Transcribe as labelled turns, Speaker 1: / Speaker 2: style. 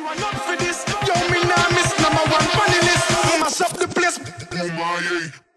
Speaker 1: you are not for this. Yo, me nah miss number one funny list. Mash up the
Speaker 2: place.